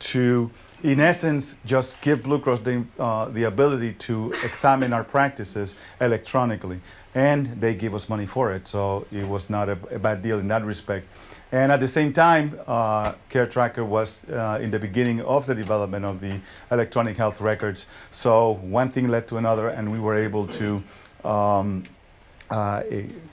to, in essence, just give Blue Cross the, uh, the ability to examine our practices electronically. And they give us money for it, so it was not a, a bad deal in that respect. And at the same time, uh, CareTracker was uh, in the beginning of the development of the electronic health records. So one thing led to another, and we were able to um, uh,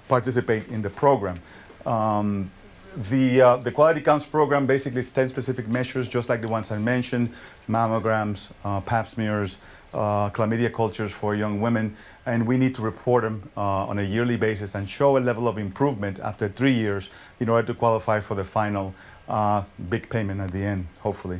participate in the program. Um, the, uh, the Quality Counts program basically is 10 specific measures, just like the ones I mentioned, mammograms, uh, pap smears, uh, chlamydia cultures for young women, and we need to report them uh, on a yearly basis and show a level of improvement after three years in order to qualify for the final uh, big payment at the end, hopefully.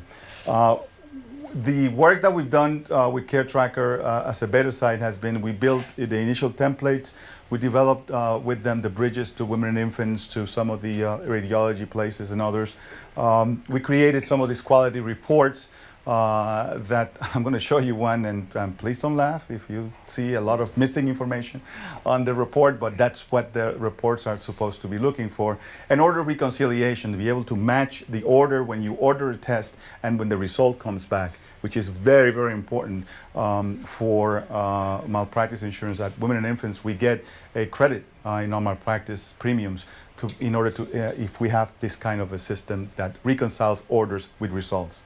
The work that we've done uh, with CareTracker uh, as a beta site has been we built the initial templates. We developed uh, with them the bridges to women and infants, to some of the uh, radiology places and others. Um, we created some of these quality reports uh, that I'm going to show you one, and um, please don't laugh if you see a lot of missing information on the report, but that's what the reports are supposed to be looking for. An order reconciliation, to be able to match the order when you order a test and when the result comes back, which is very, very important um, for uh, malpractice insurance. At Women and Infants, we get a credit uh, in our malpractice premiums to, in order to, uh, if we have this kind of a system that reconciles orders with results.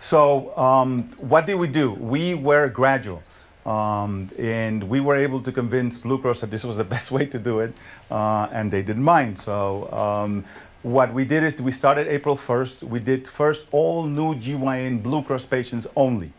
So um, what did we do? We were gradual. Um, and we were able to convince Blue Cross that this was the best way to do it, uh, and they didn't mind. So um, what we did is we started April 1st. We did first all new GYN Blue Cross patients only.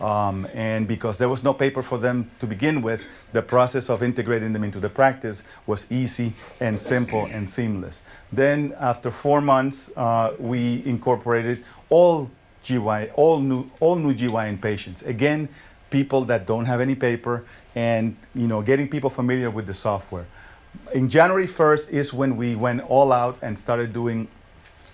Um, and because there was no paper for them to begin with, the process of integrating them into the practice was easy and simple and seamless. Then after four months, uh, we incorporated all GY, all new, all new GYN patients. Again, people that don't have any paper and you know, getting people familiar with the software. In January 1st is when we went all out and started doing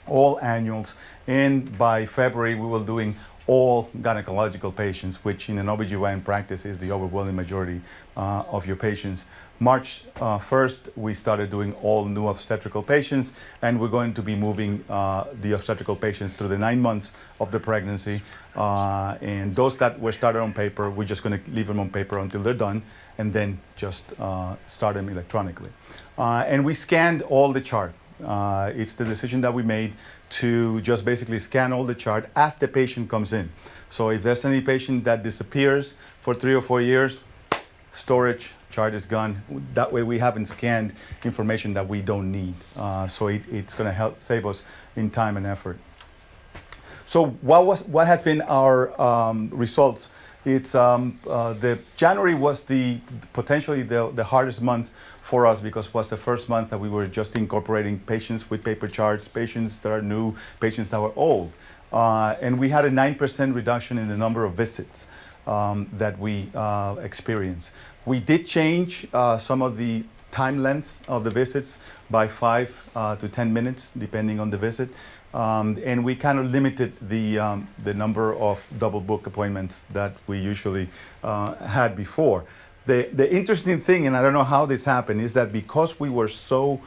all annuals. And by February, we were doing all gynecological patients, which in an OBGYN practice is the overwhelming majority uh, of your patients. March uh, 1st, we started doing all new obstetrical patients, and we're going to be moving uh, the obstetrical patients through the nine months of the pregnancy. Uh, and those that were started on paper, we're just going to leave them on paper until they're done, and then just uh, start them electronically. Uh, and we scanned all the chart. Uh, it's the decision that we made to just basically scan all the chart as the patient comes in. So if there's any patient that disappears for three or four years, storage, chart is gone. That way we haven't scanned information that we don't need. Uh, so it, it's going to help save us in time and effort. So what, was, what has been our um, results? It's um, uh, the January was the potentially the, the hardest month for us because it was the first month that we were just incorporating patients with paper charts, patients that are new, patients that were old. Uh, and we had a 9% reduction in the number of visits um, that we uh, experienced. We did change uh, some of the time length of the visits by five uh, to 10 minutes, depending on the visit. Um, and we kind of limited the, um, the number of double book appointments that we usually uh, had before. The, the interesting thing, and I don't know how this happened, is that because we were so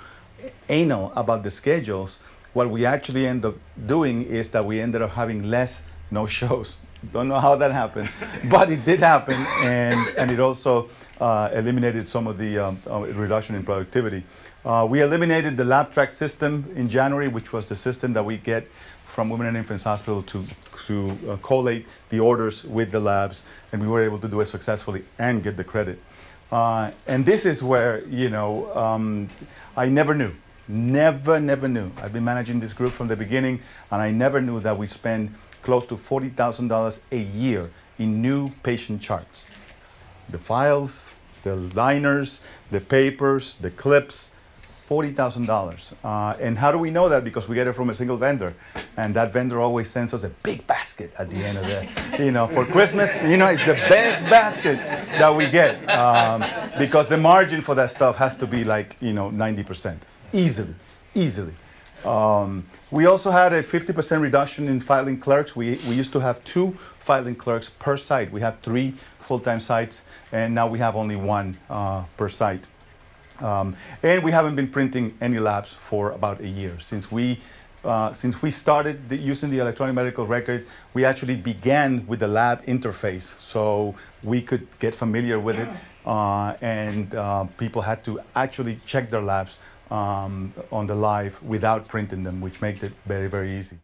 anal about the schedules, what we actually end up doing is that we ended up having less no shows. Don't know how that happened, but it did happen, and, and it also uh, eliminated some of the um, uh, reduction in productivity. Uh, we eliminated the lab track system in January, which was the system that we get from Women and Infants Hospital to, to uh, collate the orders with the labs, and we were able to do it successfully and get the credit. Uh, and this is where, you know, um, I never knew, never, never knew. I've been managing this group from the beginning, and I never knew that we spend close to $40,000 a year in new patient charts. The files, the liners, the papers, the clips, $40,000. Uh, and how do we know that? Because we get it from a single vendor. And that vendor always sends us a big basket at the end of the, you know, for Christmas, you know, it's the best basket that we get. Um, because the margin for that stuff has to be like, you know, 90%. Easily, easily. Um, we also had a 50% reduction in filing clerks. We, we used to have two filing clerks per site. We have three full-time sites, and now we have only one uh, per site. Um, and we haven't been printing any labs for about a year. Since we, uh, since we started the, using the electronic medical record, we actually began with the lab interface. So we could get familiar with it, uh, and uh, people had to actually check their labs um, on the live without printing them, which makes it very, very easy.